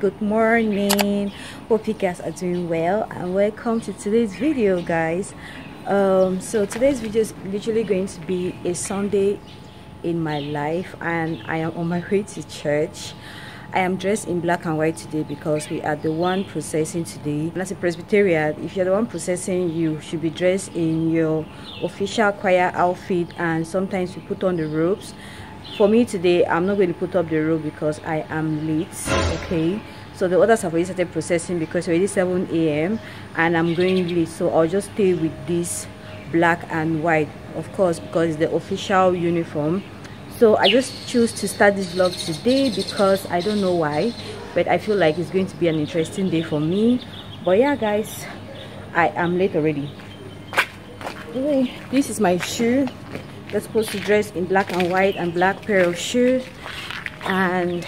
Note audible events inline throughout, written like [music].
Good morning. Hope you guys are doing well and welcome to today's video, guys. Um, so today's video is literally going to be a Sunday in my life, and I am on my way to church. I am dressed in black and white today because we are the one processing today. And as a Presbyterian, if you're the one processing, you should be dressed in your official choir outfit, and sometimes you put on the robes for me today i'm not going to put up the robe because i am late okay? So the others have already started processing because it's already 7 a.m and i'm going late. So i'll just stay with this black and white of course because it's the official uniform. So i just choose to start this vlog today because i don't know why but i feel like it's going to be an interesting day for me. But yeah guys i am late already. This is my shoe they're supposed to dress in black and white and black pair of shoes. And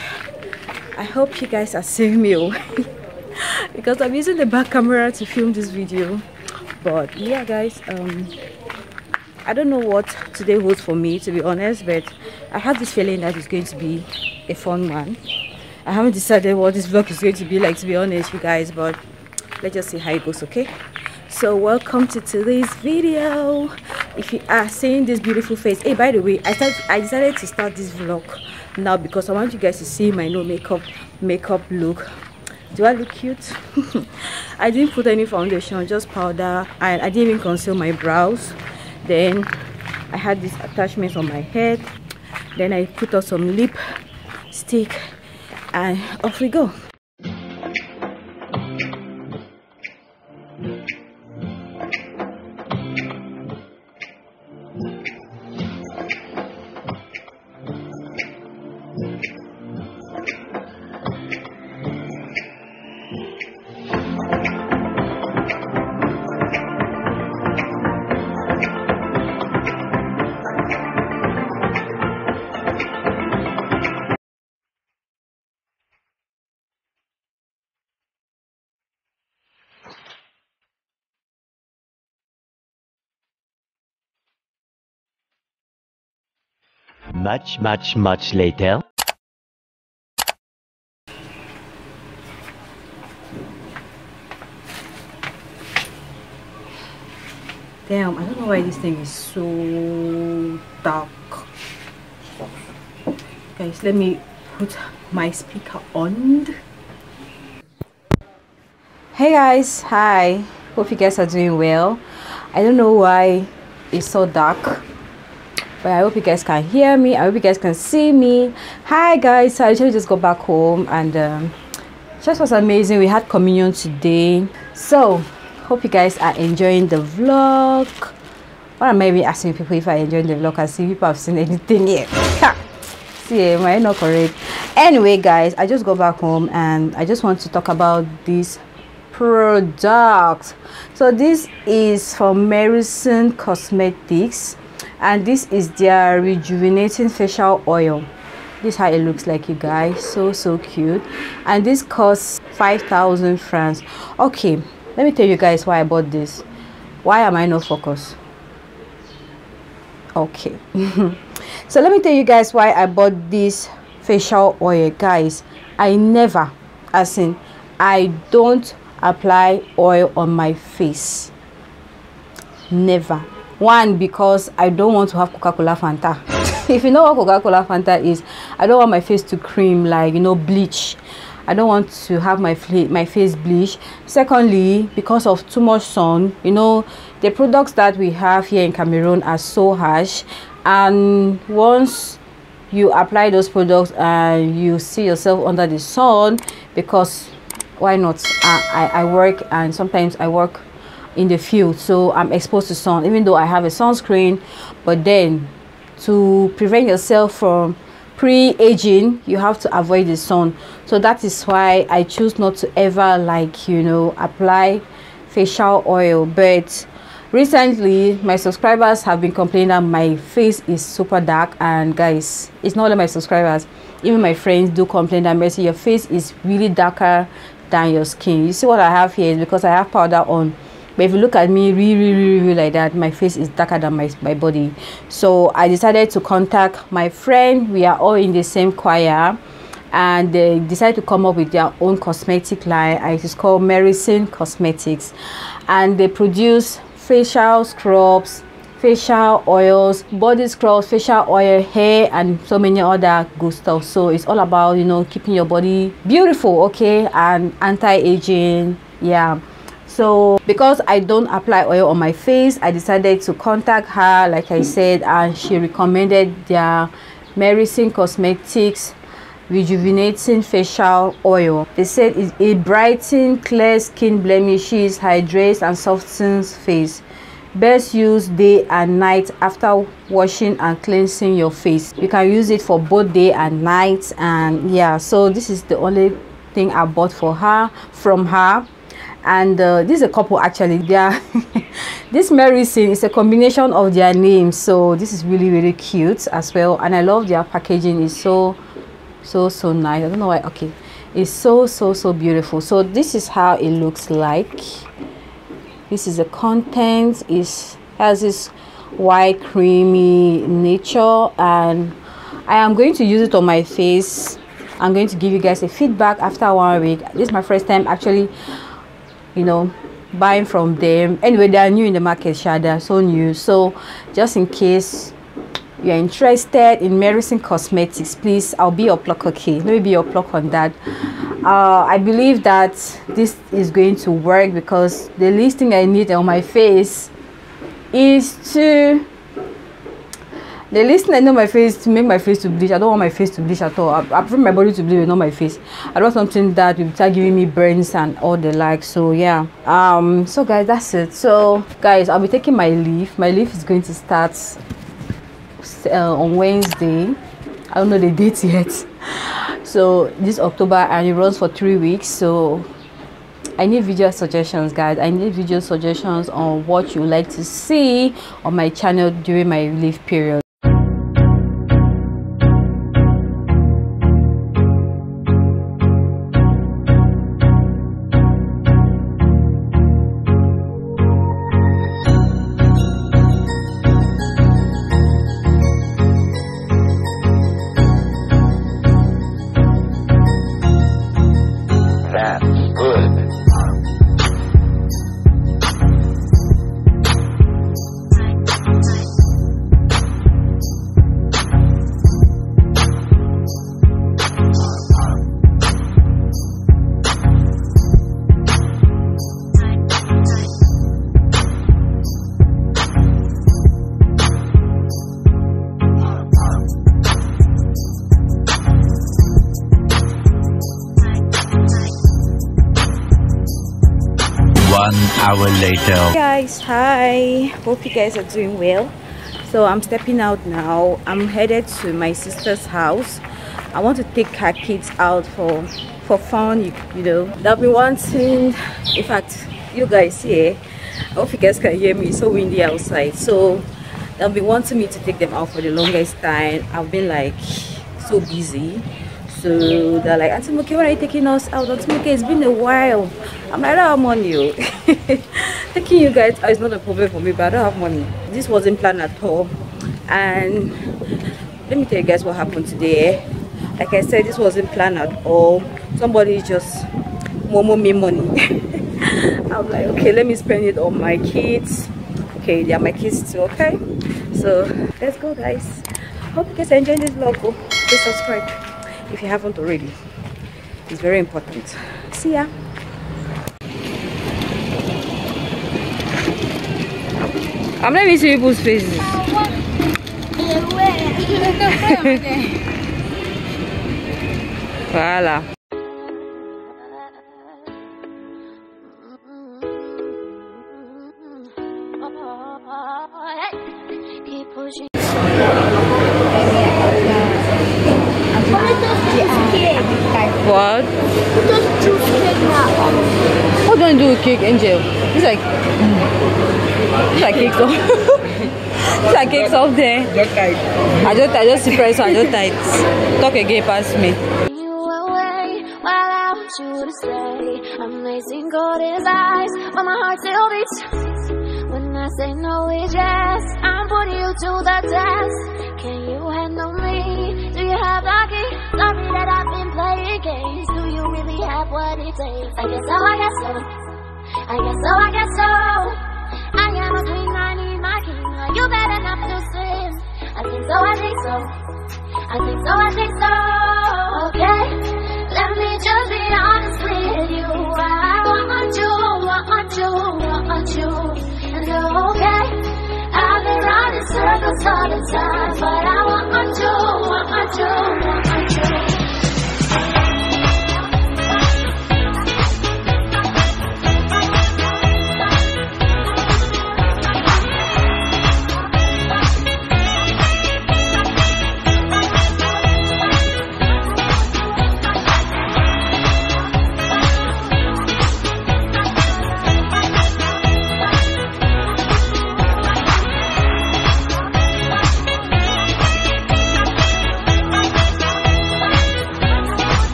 i hope you guys are seeing me. [laughs] Because i'm using the back camera to film this video. But yeah guys um i don't know what today holds for me to be honest but i have this feeling that it's going to be a fun one. I haven't decided what this vlog is going to be like to be honest you guys but let's just see how it goes okay? So welcome to today's video if you are seeing this beautiful face hey by the way i i decided to start this vlog now because i want you guys to see my no makeup makeup look. Do i look cute? [laughs] I didn't put any foundation just powder. And i didn't even conceal my brows. Then i had these attachments on my head. Then i put on some lip stick and off we go Much, much, much later. Damn, I don't know why this thing is so dark. Guys, let me put my speaker on. Hey guys, hi. Hope you guys are doing well. I don't know why it's so dark, but I hope you guys can hear me. I hope you guys can see me. Hi guys, so I just got back home and um, just was amazing. We had communion today. So hope you guys are enjoying the vlog am i even asking people if i enjoy the vlog and see if people have seen anything yet [laughs] see am i not correct anyway guys i just got back home and i just want to talk about this product so this is from Mericin Cosmetics and this is their rejuvenating facial oil. This is how it looks like you guys. So so cute. And this costs 5000 francs. Okay let me tell you guys why i bought this. Why am i not focused? Okay. [laughs] So let me tell you guys why i bought this facial oil guys. I never as in i don't apply oil on my face. Never one because i don't want to have coca-cola fanta [laughs] if you know what coca-cola fanta is i don't want my face to cream like you know bleach I don't want to have my my face bleach. Secondly, because of too much sun, you know, the products that we have here in Cameroon are so harsh, and once you apply those products and you see yourself under the sun, because why not? I, I, I work and sometimes I work in the field so i'm exposed to sun even though i have a sunscreen. But then to prevent yourself from pre-aging you have to avoid the sun. So that is why i choose not to ever like you know apply facial oil. But recently my subscribers have been complaining that my face is super dark. And guys it's not only my subscribers even my friends do complain that mercy your face is really darker than your skin. You see what i have here is because i have powder on but if you look at me really really, really like that my face is darker than my, my body. So i decided to contact my friend. We are all in the same choir. And they decided to come up with their own cosmetic line. Uh, it is called Mericin Cosmetics. And they produce facial scrubs facial oils body scrubs facial oil hair and so many other good stuff. So it's all about you know keeping your body beautiful okay? And anti-aging yeah so because i don't apply oil on my face i decided to contact her like i said and she recommended their Mericin Cosmetics rejuvenating facial oil. They said it brightens clear skin blemishes hydrates and softens face. Best use day and night after washing and cleansing your face. You can use it for both day and night and yeah so this is the only thing i bought for her from her and uh, this is a couple actually. They are [laughs] this Mericin is a combination of their names. So this is really really cute as well. And i love their packaging. Is so so so nice. I don't know why. Okay. It's so so so beautiful. So this is how it looks like. This is the content. Is has this white creamy nature. And i am going to use it on my face. I'm going to give you guys a feedback after one week. This is my first time actually you know buying from them anyway they are new in the market shada so new so just in case you're interested in Mericin Cosmetics, please, I'll be your plug, okay? Let me be your plug on that. Uh, I believe that this is going to work because the least thing I need on my face is to the I know my face to make my face to bleach. I don't want my face to bleach at all. I, I prefer my body to bleach, not my face. I don't want something that will start giving me burns and all the like. So yeah. Um. So guys, that's it. So guys, I'll be taking my leave. My leave is going to start uh, on Wednesday. I don't know the date yet. [laughs] So this October and it runs for three weeks. So I need video suggestions, guys. I need video suggestions on what you like to see on my channel during my leave period. Hour later. Hey guys. Hi. Hope you guys are doing well. So i'm stepping out now. I'm headed to my sister's house. I want to take her kids out for for fun you, you know. They've been wanting in fact you guys here i hope you guys can hear me. It's so windy outside. So they've been wanting me to take them out for the longest time. I've been like so busy so they're like auntie Moke, when are you taking us out? Auntie Moke, it's been a while. I'm like i don't have money oh. [laughs] taking you guys out is not a problem for me but i don't have money. This wasn't planned at all. And let me tell you guys what happened today. Like i said this wasn't planned at all. Somebody just momo me money. [laughs] I'm like okay let me spend it on my kids. Okay they are my kids too okay? So let's go guys. Hope you guys enjoying this vlog oh. please subscribe if you haven't already. It's very important. See ya. I'm not seeing people's faces. [laughs] Voila What do you do with cake, Angel? It's like, it's like cake off. [laughs] it's like cakes off there. Just like I just, I just press and I just tight. Talk again past me. you away I want you to stay. Amazing gold his eyes, but my heart still beats. When I say no, it's yes. I'm putting you to the test. Can you handle me? Do you have the key? Sorry that I've been playing games. Do you really have what it takes? I guess so, I guess so. I guess so, I guess so.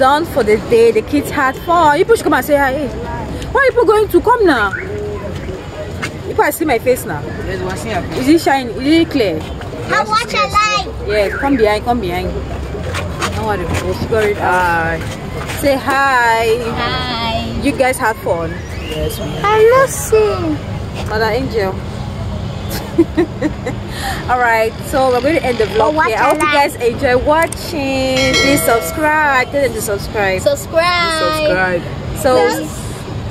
Done for the day. The kids had fun. You push come and say hi. Hey. where are people going to come now? You can see my face now. There's is it shiny? Is it clear? I watch a live. yeah come behind come behind. Don't worry we'll figure it out. Say hi. Hi. you guys had fun. Yes, we I love seeing. mother angel [laughs] all right so we're going to end the vlog watch here. I a hope you guys enjoy watching. Please subscribe. Tell them to subscribe. Subscribe. subscribe. so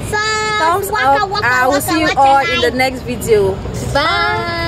Thumbs thumbs up. i will see you all in the next video. Bye.